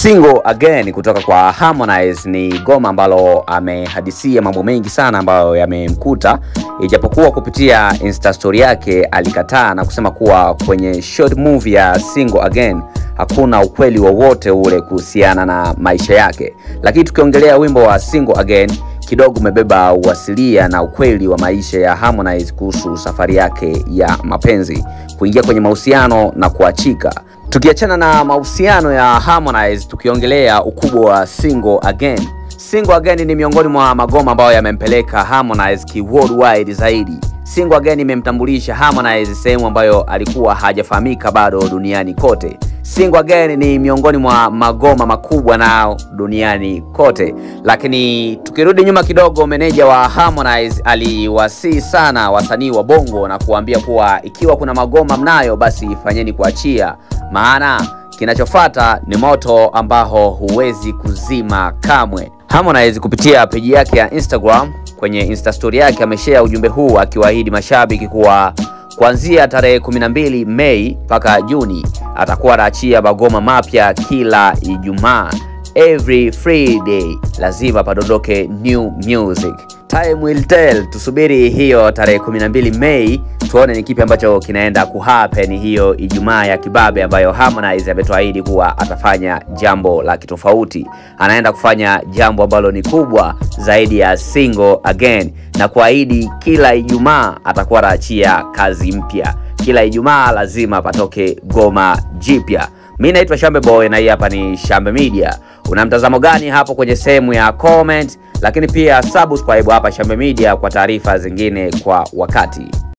Single Again kutoka kwa Harmonize. Ni goma ambalo amehadisia mambo mengi sana ambayo yamemkuta, ijapokuwa kupitia Insta story yake alikataa na kusema kuwa kwenye short movie ya Single Again hakuna ukweli wowote ule kuhusiana na maisha yake, lakini tukiongelea wimbo wa Single Again kidogo umebeba uasilia na ukweli wa maisha ya Harmonize kuhusu safari yake ya mapenzi, kuingia kwenye mahusiano na kuachika. Tukiachana na mahusiano ya Harmonize, tukiongelea ukubwa wa Single Again. Single Again ni miongoni mwa magoma ambayo yamempeleka Harmonize ki worldwide zaidi. Single Again imemtambulisha Harmonize sehemu ambayo alikuwa hajafahamika bado duniani kote. Single Again ni miongoni mwa magoma makubwa nao duniani kote, lakini tukirudi nyuma kidogo, meneja wa Harmonize aliwasii sana wasanii wa Bongo na kuambia kuwa ikiwa kuna magoma mnayo, basi fanyeni kuachia, maana kinachofata ni moto ambao huwezi kuzima kamwe. Harmonize kupitia peji yake ya Instagram kwenye Insta story yake ameshare ujumbe huu akiwaahidi mashabiki kuwa kuanzia tarehe 12 Mei mpaka Juni atakuwa anaachia magoma mapya kila Ijumaa. Every Friday lazima padondoke new music. Time will tell, tusubiri hiyo tarehe 12 Mei tuone ni kipi ambacho kinaenda kuhappen hiyo Ijumaa ya kibabe ambayo Harmonize ametuahidi kuwa atafanya jambo la kitofauti. Anaenda kufanya jambo ambalo ni kubwa zaidi ya Single Again na kuahidi kila Ijumaa atakuwa anaachia kazi mpya. Kila Ijumaa lazima patoke goma jipya. Mi naitwa Shambe Boy na hii hapa ni Shambe Media. Una mtazamo gani hapo kwenye sehemu ya comment, lakini pia subscribe hapa Shambe Media kwa taarifa zingine kwa wakati.